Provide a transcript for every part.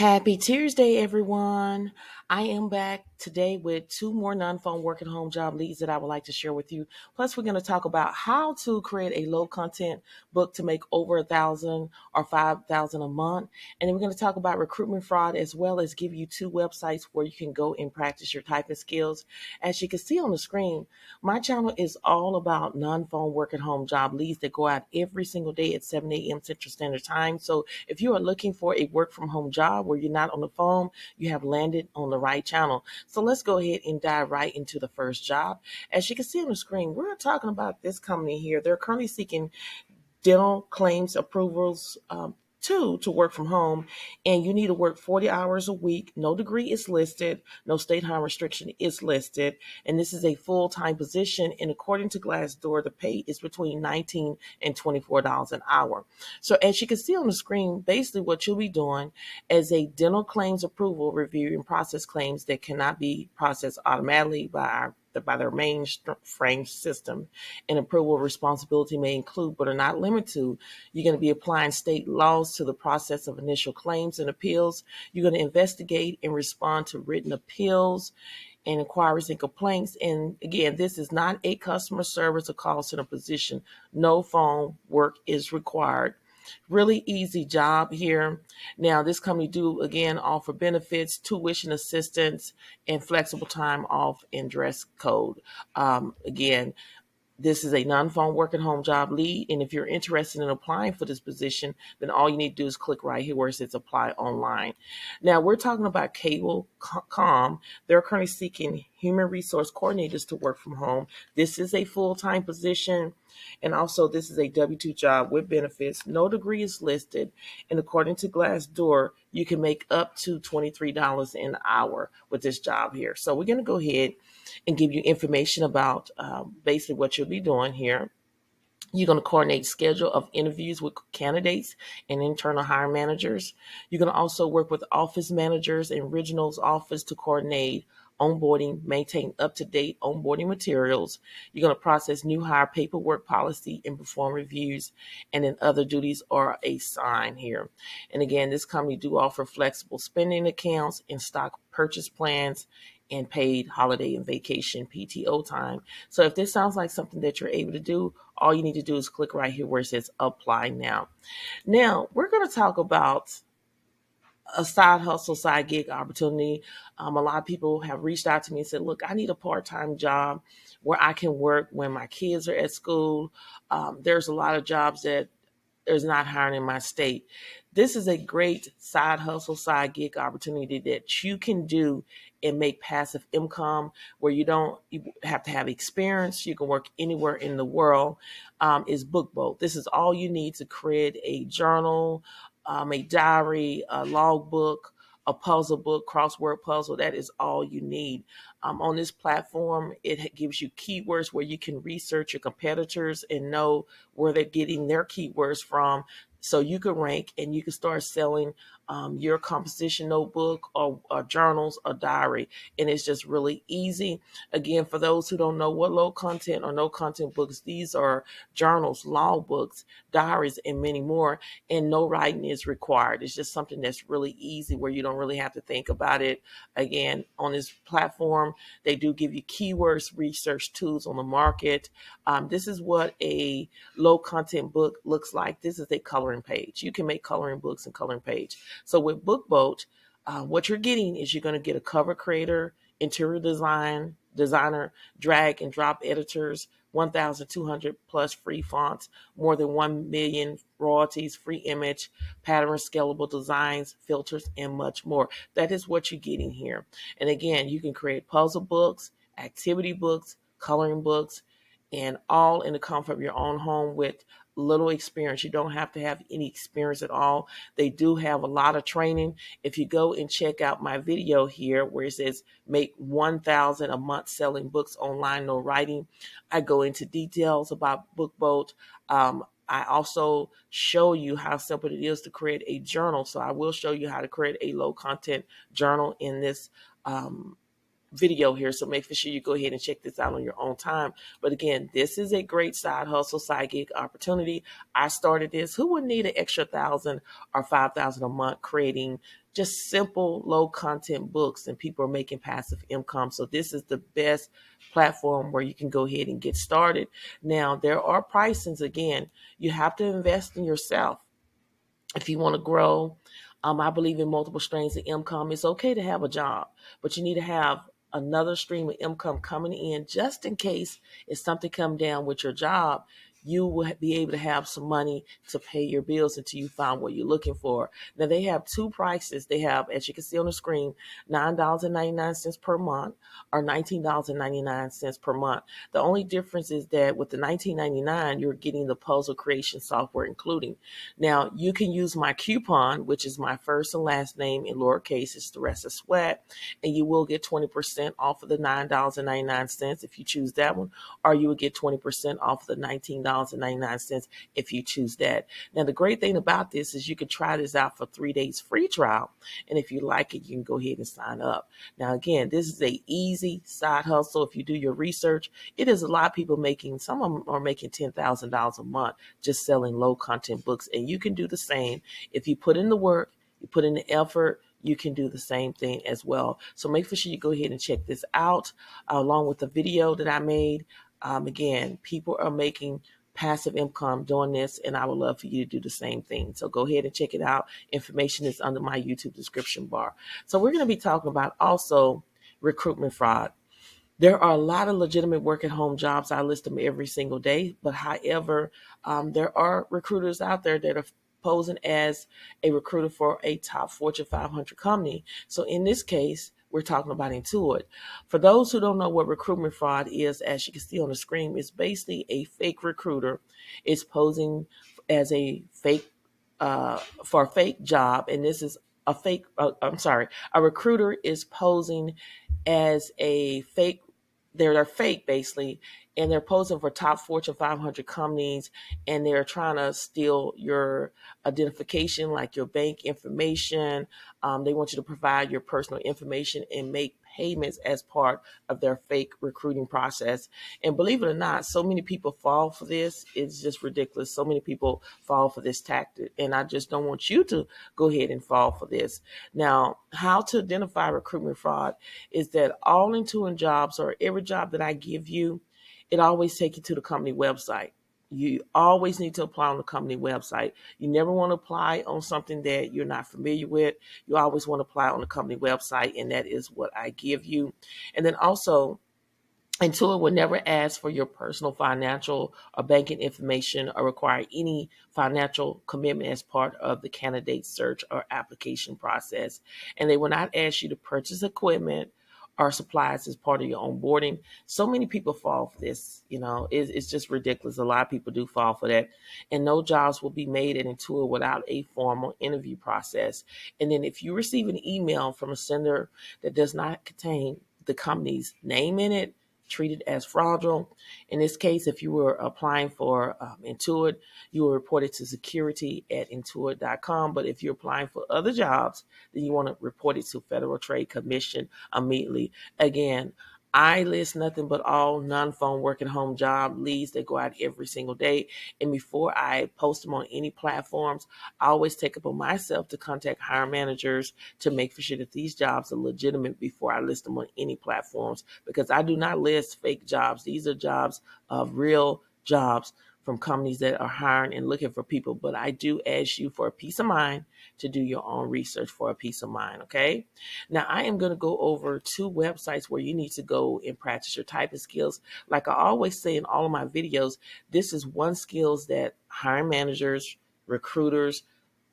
Happy Tuesday, everyone. I am back today with two more non phone work at home job leads that I would like to share with you. Plus, we're going to talk about how to create a low content book to make over a thousand or five thousand a month. And then we're going to talk about recruitment fraud as well as give you two websites where you can go and practice your typing skills. As you can see on the screen, my channel is all about non phone work at home job leads that go out every single day at 7 a.m. Central Standard Time. So if you are looking for a work from home job where you're not on the phone, you have landed on the right channel. So let's go ahead and dive right into the first job. As you can see on the screen, we're talking about this company here. They're currently seeking dental claims approvals um, two to work from home and you need to work 40 hours a week. No degree is listed. No state harm restriction is listed. And this is a full-time position and according to glassdoor the pay is between 19 and 24 dollars an hour. So as you can see on the screen basically what you'll be doing is a dental claims approval review and process claims that cannot be processed automatically by our by their mainframe system. And approval responsibility may include, but are not limited to, you're going to be applying state laws to the process of initial claims and appeals. You're going to investigate and respond to written appeals and inquiries and complaints. And again, this is not a customer service or call center position. No phone work is required. Really easy job here. Now, this company do again offer benefits, tuition assistance, and flexible time off and dress code. Um, again, this is a non-phone work at home job lead. And if you're interested in applying for this position, then all you need to do is click right here where it says apply online. Now we're talking about Cable.com. They're currently seeking human resource coordinators to work from home. This is a full-time position. And also this is a W-2 job with benefits. No degree is listed. And according to Glassdoor, you can make up to $23 an hour with this job here. So we're going to go ahead and give you information about um, basically what you'll be doing here. You're going to coordinate schedule of interviews with candidates and internal hiring managers. You're going to also work with office managers and regionals office to coordinate onboarding, maintain up to date onboarding materials. You're going to process new hire paperwork policy and perform reviews, and then other duties are assigned here. And again, this company do offer flexible spending accounts and stock purchase plans and paid holiday and vacation PTO time. So if this sounds like something that you're able to do, all you need to do is click right here where it says apply now. Now, we're going to talk about a side hustle, side gig opportunity. Um, a lot of people have reached out to me and said, Look, I need a part time job where I can work when my kids are at school. Um, there's a lot of jobs that there's not hiring in my state. This is a great side hustle, side gig opportunity that you can do and make passive income where you don't have to have experience. You can work anywhere in the world. Um, is Book Bolt. This is all you need to create a journal, um, a diary, a logbook, a puzzle book, crossword puzzle. That is all you need. Um, on this platform, it gives you keywords where you can research your competitors and know where they're getting their keywords from so you can rank and you can start selling um, your composition notebook or, or, journals or diary. And it's just really easy. Again, for those who don't know what low content or no content books, these are journals, log books, diaries, and many more. And no writing is required. It's just something that's really easy where you don't really have to think about it. Again, on this platform, they do give you keywords, research tools on the market. Um, this is what a low content book looks like. This is a coloring page. You can make coloring books and coloring page. So with Book Bolt, uh, what you're getting is you're going to get a cover creator, interior design designer, drag and drop editors, 1,200 plus free fonts, more than 1 million royalties, free image, pattern scalable designs, filters, and much more. That is what you're getting here. And again, you can create puzzle books, activity books, coloring books, and all in the comfort of your own home with little experience. You don't have to have any experience at all. They do have a lot of training. If you go and check out my video here where it says make 1000 a month selling books online, no writing, I go into details about Book Bolt. Um, I also show you how simple it is to create a journal. So I will show you how to create a low content journal in this um, video here, so make sure you go ahead and check this out on your own time. But again, this is a great side hustle, side gig opportunity. I started this. Who would need an extra thousand or five thousand a month creating just simple, low content books, and people are making passive income. So this is the best platform where you can go ahead and get started. Now there are pricings. Again, you have to invest in yourself if you want to grow. Um, I believe in multiple streams of income. It's okay to have a job, but you need to have another stream of income coming in just in case if something come down with your job you will be able to have some money to pay your bills until you find what you're looking for. Now they have two prices. They have, as you can see on the screen, nine dollars and ninety nine cents per month or nineteen dollars and ninety nine cents per month. The only difference is that with the nineteen ninety nine, you're getting the puzzle creation software including. Now you can use my coupon, which is my first and last name in lowercase. It's thressasweat, and you will get twenty percent off of the nine dollars and ninety nine cents if you choose that one, or you will get twenty percent off of the nineteen $19.99 if you choose that. Now, the great thing about this is you can try this out for three days free trial. And if you like it, you can go ahead and sign up. Now, again, this is a easy side hustle. If you do your research, it is a lot of people making, some of them are making $10,000 a month just selling low content books. And you can do the same if you put in the work, you put in the effort, you can do the same thing as well. So make sure you go ahead and check this out uh, along with the video that I made. Um, again, people are making passive income doing this, and I would love for you to do the same thing. So go ahead and check it out. Information is under my YouTube description bar. So we're going to be talking about also recruitment fraud. There are a lot of legitimate work at home jobs. I list them every single day. But however, um, there are recruiters out there that are posing as a recruiter for a top Fortune 500 company. So in this case, we're talking about Intuit. For those who don't know what recruitment fraud is, as you can see on the screen, it's basically a fake recruiter. It's posing as a fake uh, for a fake job, and this is a fake. Uh, I'm sorry, a recruiter is posing as a fake. They're, they're fake basically, and they're posing for top Fortune 500 companies, and they're trying to steal your identification, like your bank information. Um, they want you to provide your personal information and make payments as part of their fake recruiting process. And believe it or not, so many people fall for this. It's just ridiculous. So many people fall for this tactic. And I just don't want you to go ahead and fall for this. Now, how to identify recruitment fraud is that all Intuit jobs or every job that I give you, it always take you to the company website. You always need to apply on the company website. You never want to apply on something that you're not familiar with. You always want to apply on the company website, and that is what I give you. And then also, Intuit will never ask for your personal financial or banking information or require any financial commitment as part of the candidate search or application process. And they will not ask you to purchase equipment or supplies as part of your onboarding. So many people fall for this. You know, it, it's just ridiculous. A lot of people do fall for that. And no jobs will be made at Intuit without a formal interview process. And then if you receive an email from a sender that does not contain the company's name in it, treated as fraudulent. In this case, if you were applying for um, Intuit, you will report it to security at intuit.com. But if you're applying for other jobs, then you want to report it to Federal Trade Commission immediately. Again, I list nothing but all non phone work at home job leads that go out every single day. And before I post them on any platforms, I always take upon myself to contact hiring managers to make for sure that these jobs are legitimate before I list them on any platforms because I do not list fake jobs. These are jobs of real jobs from companies that are hiring and looking for people. But I do ask you for a peace of mind to do your own research for a peace of mind. Okay. Now I am going to go over two websites where you need to go and practice your typing skills. Like I always say in all of my videos, this is one skills that hiring managers, recruiters,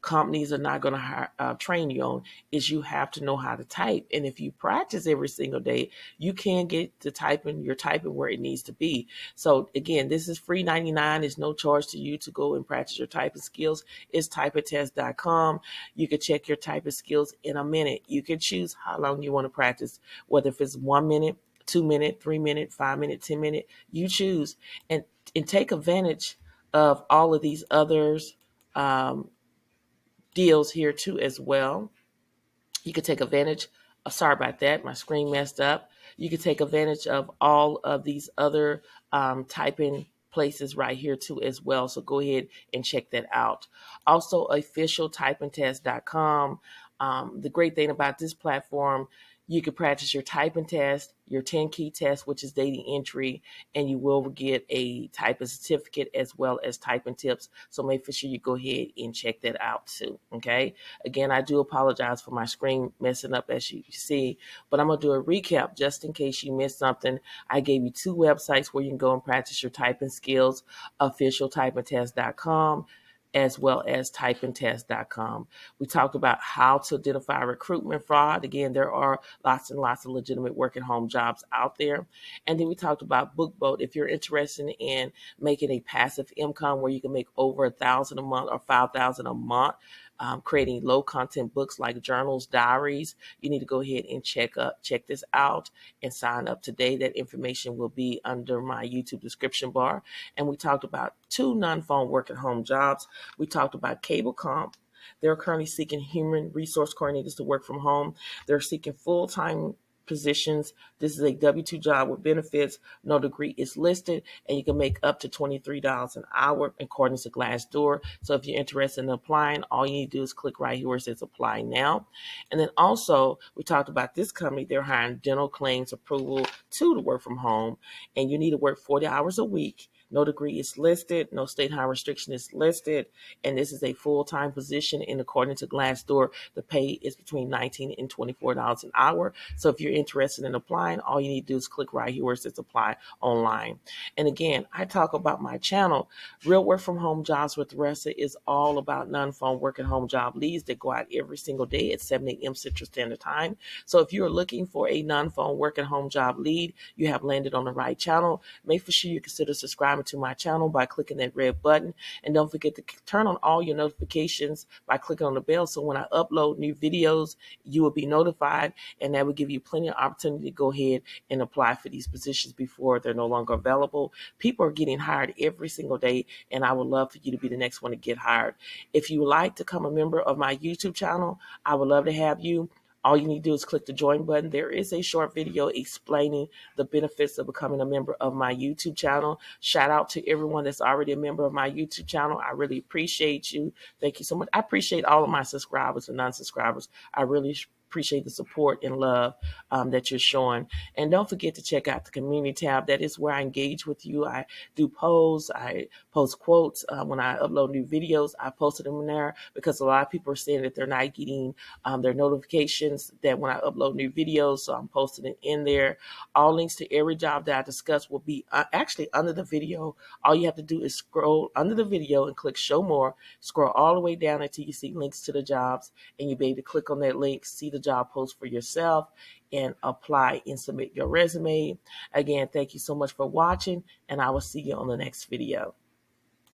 companies are not going to uh, train you on is you have to know how to type. And if you practice every single day, you can get to typing your typing where it needs to be. So again, this is free 99. It's no charge to you to go and practice your typing skills. It's typeatest.com. You can check your typing skills in a minute. You can choose how long you want to practice, whether if it's one minute, two minute, three minute, five minute, 10 minute, you choose and, and take advantage of all of these others um, deals here too as well. You could take advantage uh, sorry about that, my screen messed up. You could take advantage of all of these other um, typing places right here too as well. So go ahead and check that out. Also, officialtypingtest.com. Um, the great thing about this platform, you can practice your typing test, your 10 key test, which is data entry, and you will get a typing certificate as well as typing tips. So make sure you go ahead and check that out too. Okay. Again, I do apologize for my screen messing up as you see, but I'm going to do a recap just in case you missed something. I gave you two websites where you can go and practice your typing skills officialtypingtest.com as well as typingtest.com. We talked about how to identify recruitment fraud. Again, there are lots and lots of legitimate work at home jobs out there. And then we talked about Book Bolt. If you're interested in making a passive income where you can make over a thousand a month or five thousand a month, um, creating low content books like journals, diaries, you need to go ahead and check up, check this out and sign up today. That information will be under my YouTube description bar. And we talked about two non-phone work at home jobs. We talked about cable comp. They're currently seeking human resource coordinators to work from home. They're seeking full-time positions. This is a W 2 job with benefits. No degree is listed, and you can make up to $23 an hour according to Glassdoor. So if you're interested in applying, all you need to do is click right here where it says apply now. And then also, we talked about this company. They're hiring dental claims approval to to work from home, and you need to work 40 hours a week no degree is listed, no state high restriction is listed, and this is a full time position. And according to Glassdoor, the pay is between 19 and $24 an hour. So if you're interested in applying, all you need to do is click right here where it says apply online. And again, I talk about my channel. Real Work from Home Jobs with Thressa is all about non phone work at home job leads that go out every single day at 7 a.m. Central Standard Time. So if you're looking for a non phone work at home job lead, you have landed on the right channel. Make for sure you consider subscribing to my channel by clicking that red button. And don't forget to turn on all your notifications by clicking on the bell. So when I upload new videos, you will be notified and that will give you plenty of opportunity to go ahead and apply for these positions before they're no longer available. People are getting hired every single day and I would love for you to be the next one to get hired. If you would like to become a member of my YouTube channel, I would love to have you all you need to do is click the join button. There is a short video explaining the benefits of becoming a member of my YouTube channel. Shout out to everyone that's already a member of my YouTube channel. I really appreciate you. Thank you so much. I appreciate all of my subscribers and non subscribers. I really appreciate the support and love um, that you're showing. And don't forget to check out the community tab. That is where I engage with you. I do polls, I post quotes. Uh, when I upload new videos, I posted them in there because a lot of people are saying that they're not getting um, their notifications that when I upload new videos. So I'm posting it in there. All links to every job that I discuss will be uh, actually under the video. All you have to do is scroll under the video and click show more. Scroll all the way down until you see links to the jobs and you'll be able to click on that link, see the the job post for yourself and apply and submit your resume. Again, thank you so much for watching, and I will see you on the next video.